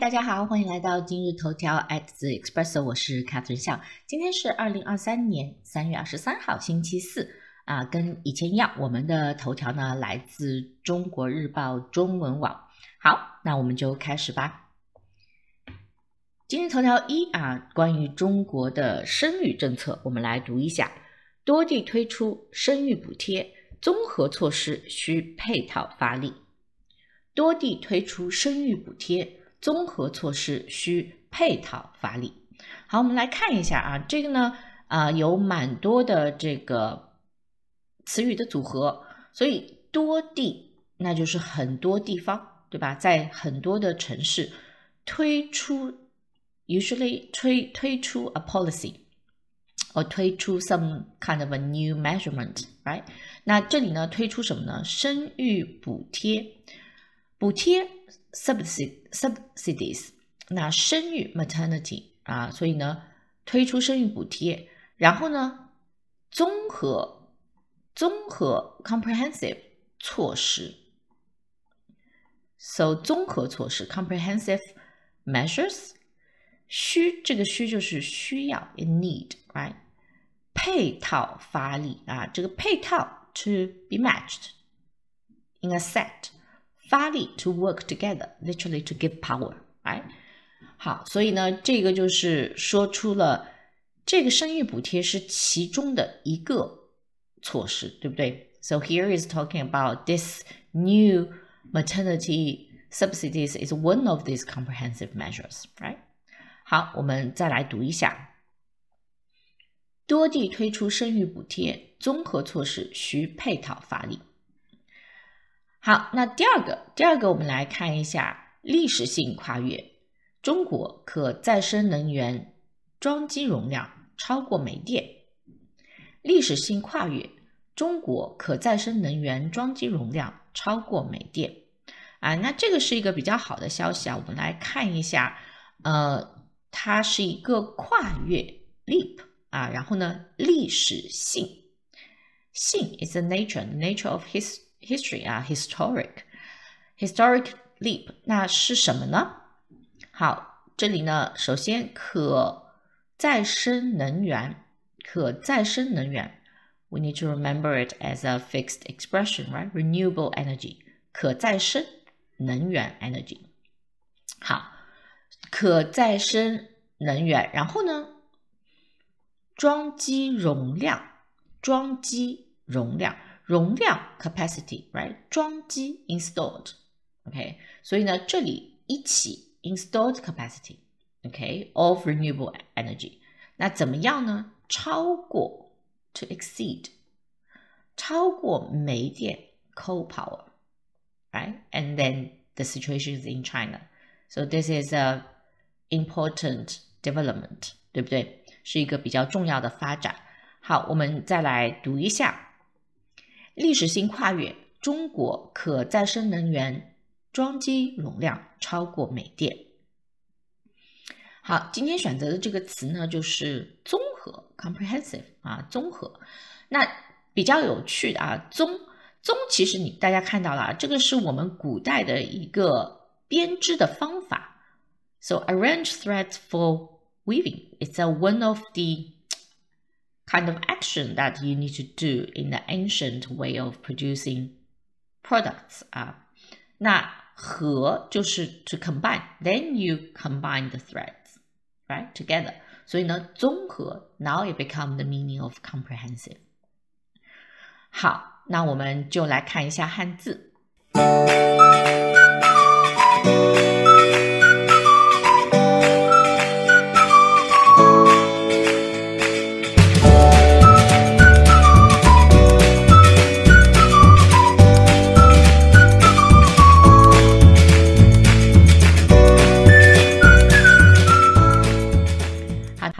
大家好，欢迎来到今日头条 at the Expresso，我是卡存笑。今天是二零二三年三月二十三号，星期四啊，跟以前一样，我们的头条呢来自中国日报中文网。好，那我们就开始吧。今日头条一啊，关于中国的生育政策，我们来读一下：多地推出生育补贴，综合措施需配套发力。多地推出生育补贴，综合措施需配套发力。好，我们来看一下啊，这个呢，啊，有蛮多的这个词语的组合，所以多地那就是很多地方，对吧？在很多的城市推出，usually 推推出 a policy，或推出 some kind of a new measurement，right？那这里呢，推出什么呢？生育补贴。补贴 subsidy subsidies，那生育 maternity 啊，所以呢推出生育补贴，然后呢综合综合 comprehensive 措施，so 综合措施 comprehensive measures，需这个需就是需要 in need right，配套发力啊，这个配套 to be matched in a set。 发力 to work together, literally to give power, right? 好，所以呢，这个就是说出了这个生育补贴是其中的一个措施，对不对？So here is talking about this new maternity subsidies is one of these comprehensive measures, right? 好，我们再来读一下。多地推出生育补贴，综合措施需配套发力。 好，那第二个，第二个，我们来看一下历史性跨越。中国可再生能源装机容量超过煤电。历史性跨越，中国可再生能源装机容量超过煤电。啊，那这个是一个比较好的消息啊。我们来看一下，呃，它是一个跨越 leap 啊，然后呢，历史性性 is the nature nature of his。History 啊，historic historic leap，那是什么呢？好，这里呢，首先可再生能源，可再生能源，we need to remember it as a fixed expression, right? Renewable energy，可再生能源 energy。好，可再生能源，然后呢，装机容量，装机容量。容量 capacity，right？装机 installed，OK？所以呢，这里一起 installed capacity，OK？of renewable energy，那怎么样呢？超过 to exceed，超过煤电 coal power，right？And then the situation is in China. So this is a important development，对不对？是一个比较重要的发展。好，我们再来读一下。 历史性跨越，中国可再生能源装机容量超过美电。好，今天选择的这个词呢，就是综合 （comprehensive） 啊，综合。那比较有趣的啊，综综其实你大家看到了，这个是我们古代的一个编织的方法。So arrange threads for weaving. It's a one of the kind of action that you need to do in the ancient way of producing products 啊。那合就是 to combine, then you combine the threads, right, together. 所以呢，综合 now it become the meaning of comprehensive. 好，那我们就来看一下汉字。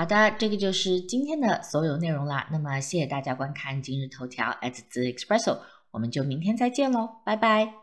好的这个就是今天的所有内容啦。那么谢谢大家观看今日头条 at the Expresso，我们就明天再见喽，拜拜。